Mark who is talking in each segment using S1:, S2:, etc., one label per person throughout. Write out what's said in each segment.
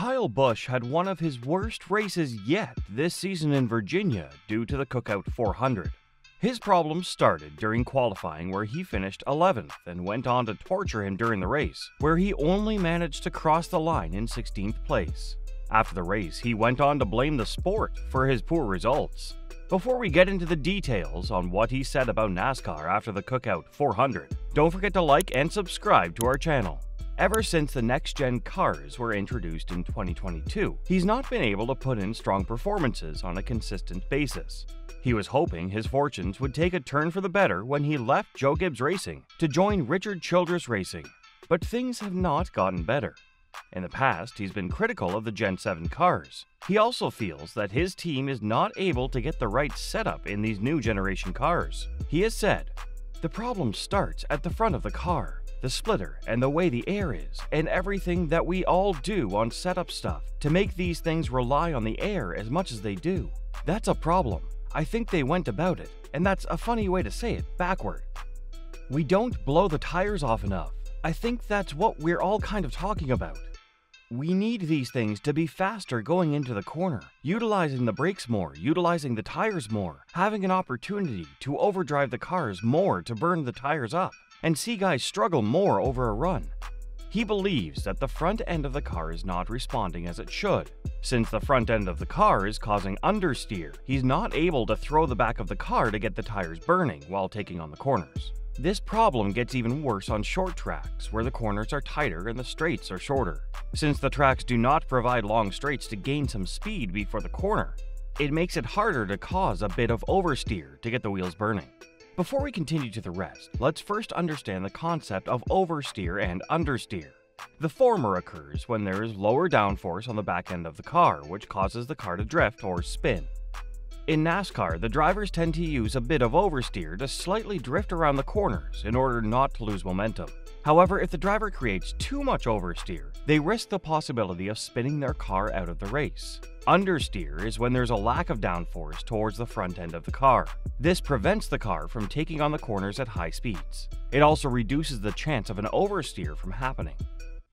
S1: Kyle Busch had one of his worst races yet this season in Virginia due to the Cook Out 400. His problems started during qualifying, where he finished 11th and went on to torture him during the race, where he only managed to cross the line in 16th place. After the race, he went on to blame the sport for his poor results. Before we get into the details on what he said about NASCAR after the Cook Out 400, don't forget to like and subscribe to our channel. Ever since the next gen cars were introduced in 2022, he's not been able to put in strong performances on a consistent basis. He was hoping his fortunes would take a turn for the better when he left Joe Gibbs Racing to join Richard Childress Racing, but things have not gotten better. In the past, he's been critical of the Gen 7 cars. He also feels that his team is not able to get the right setup in these new generation cars. He has said, The problem starts at the front of the car the splitter, and the way the air is, and everything that we all do on setup stuff to make these things rely on the air as much as they do. That's a problem. I think they went about it, and that's a funny way to say it, backward. We don't blow the tires off enough. I think that's what we're all kind of talking about. We need these things to be faster going into the corner, utilizing the brakes more, utilizing the tires more, having an opportunity to overdrive the cars more to burn the tires up and see guys struggle more over a run. He believes that the front end of the car is not responding as it should. Since the front end of the car is causing understeer, he's not able to throw the back of the car to get the tires burning while taking on the corners. This problem gets even worse on short tracks, where the corners are tighter and the straights are shorter. Since the tracks do not provide long straights to gain some speed before the corner, it makes it harder to cause a bit of oversteer to get the wheels burning. Before we continue to the rest, let's first understand the concept of oversteer and understeer. The former occurs when there is lower downforce on the back end of the car, which causes the car to drift or spin. In NASCAR, the drivers tend to use a bit of oversteer to slightly drift around the corners in order not to lose momentum. However, if the driver creates too much oversteer, they risk the possibility of spinning their car out of the race. Understeer is when there's a lack of downforce towards the front end of the car. This prevents the car from taking on the corners at high speeds. It also reduces the chance of an oversteer from happening.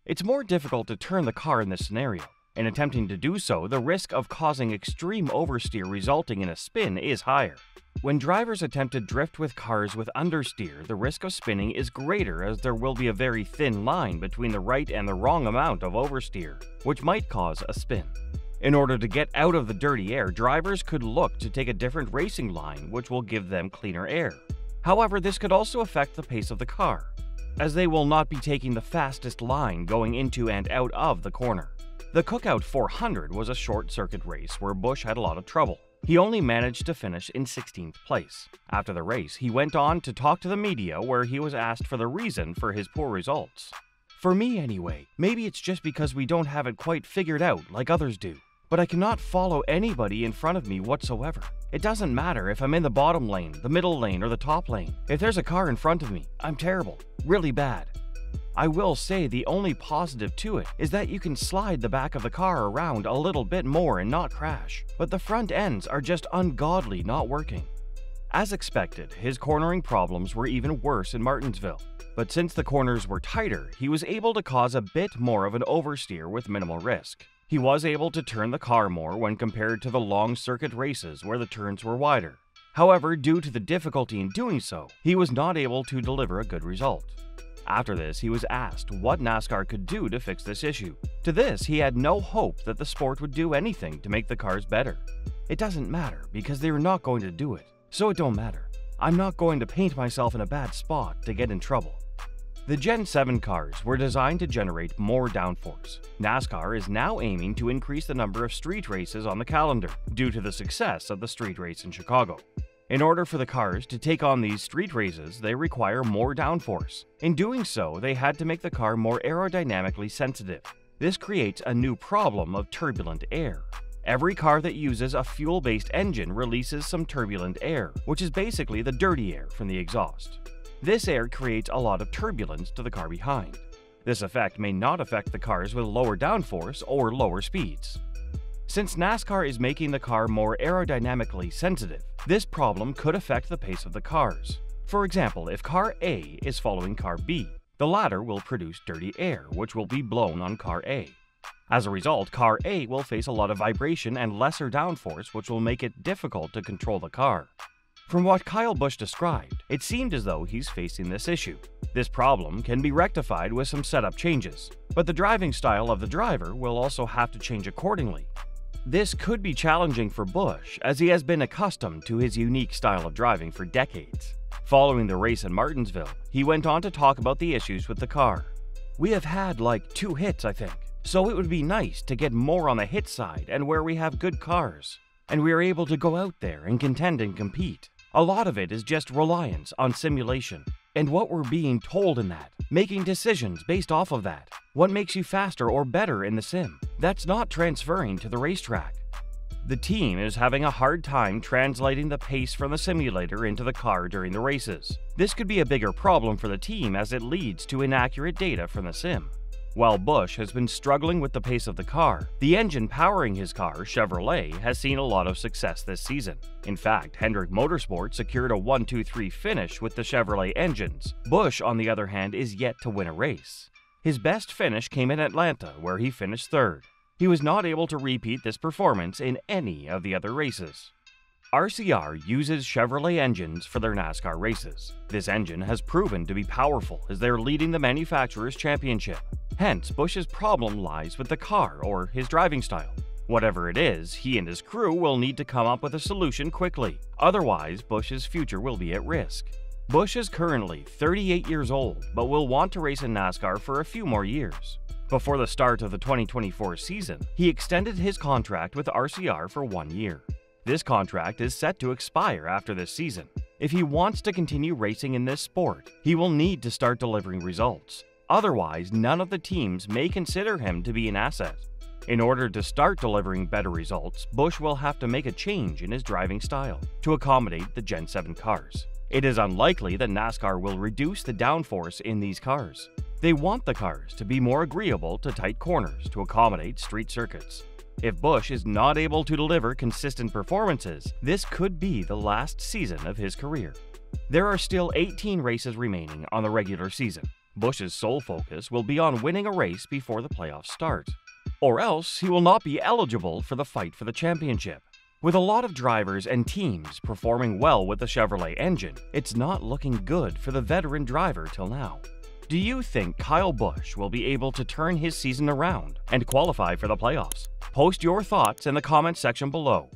S1: It's more difficult to turn the car in this scenario. In attempting to do so, the risk of causing extreme oversteer resulting in a spin is higher. When drivers attempt to drift with cars with understeer, the risk of spinning is greater as there will be a very thin line between the right and the wrong amount of oversteer, which might cause a spin. In order to get out of the dirty air, drivers could look to take a different racing line which will give them cleaner air. However, this could also affect the pace of the car, as they will not be taking the fastest line going into and out of the corner. The Cook Out 400 was a short circuit race where Busch had a lot of trouble. He only managed to finish in 16th place. After the race, he went on to talk to the media where he was asked for the reason for his poor results. For me, anyway, maybe it's just because we don't have it quite figured out like others do but I cannot follow anybody in front of me whatsoever. It doesn't matter if I'm in the bottom lane, the middle lane, or the top lane. If there's a car in front of me, I'm terrible. Really bad. I will say the only positive to it is that you can slide the back of the car around a little bit more and not crash, but the front ends are just ungodly not working. As expected, his cornering problems were even worse in Martinsville, but since the corners were tighter, he was able to cause a bit more of an oversteer with minimal risk. He was able to turn the car more when compared to the long circuit races where the turns were wider. However, due to the difficulty in doing so, he was not able to deliver a good result. After this, he was asked what NASCAR could do to fix this issue. To this, he had no hope that the sport would do anything to make the cars better. It doesn't matter because they are not going to do it, so it don't matter. I'm not going to paint myself in a bad spot to get in trouble. The Gen 7 cars were designed to generate more downforce. NASCAR is now aiming to increase the number of street races on the calendar due to the success of the street race in Chicago. In order for the cars to take on these street races, they require more downforce. In doing so, they had to make the car more aerodynamically sensitive. This creates a new problem of turbulent air. Every car that uses a fuel-based engine releases some turbulent air, which is basically the dirty air from the exhaust. This air creates a lot of turbulence to the car behind. This effect may not affect the cars with lower downforce or lower speeds. Since NASCAR is making the car more aerodynamically sensitive, this problem could affect the pace of the cars. For example, if car A is following car B, the latter will produce dirty air, which will be blown on car A. As a result, car A will face a lot of vibration and lesser downforce, which will make it difficult to control the car. From what Kyle Busch described, it seemed as though he's facing this issue. This problem can be rectified with some setup changes, but the driving style of the driver will also have to change accordingly. This could be challenging for Busch, as he has been accustomed to his unique style of driving for decades. Following the race in Martinsville, he went on to talk about the issues with the car. We have had like two hits, I think, so it would be nice to get more on the hit side and where we have good cars, and we are able to go out there and contend and compete. A lot of it is just reliance on simulation and what we're being told in that, making decisions based off of that. What makes you faster or better in the sim? That's not transferring to the racetrack. The team is having a hard time translating the pace from the simulator into the car during the races. This could be a bigger problem for the team as it leads to inaccurate data from the sim. While Busch has been struggling with the pace of the car, the engine powering his car, Chevrolet, has seen a lot of success this season. In fact, Hendrick Motorsport secured a 1-2-3 finish with the Chevrolet engines. Busch, on the other hand, is yet to win a race. His best finish came in Atlanta, where he finished third. He was not able to repeat this performance in any of the other races. RCR uses Chevrolet engines for their NASCAR races. This engine has proven to be powerful as they're leading the manufacturer's championship. Hence, Busch's problem lies with the car or his driving style. Whatever it is, he and his crew will need to come up with a solution quickly, otherwise Busch's future will be at risk. Busch is currently 38 years old, but will want to race in NASCAR for a few more years. Before the start of the 2024 season, he extended his contract with RCR for one year. This contract is set to expire after this season. If he wants to continue racing in this sport, he will need to start delivering results. Otherwise, none of the teams may consider him to be an asset. In order to start delivering better results, Busch will have to make a change in his driving style to accommodate the Gen 7 cars. It is unlikely that NASCAR will reduce the downforce in these cars. They want the cars to be more agreeable to tight corners to accommodate street circuits. If Busch is not able to deliver consistent performances, this could be the last season of his career. There are still 18 races remaining on the regular season. Busch's sole focus will be on winning a race before the playoffs start. Or else he will not be eligible for the fight for the championship. With a lot of drivers and teams performing well with the Chevrolet engine, it's not looking good for the veteran driver till now. Do you think Kyle Busch will be able to turn his season around and qualify for the playoffs? Post your thoughts in the comments section below.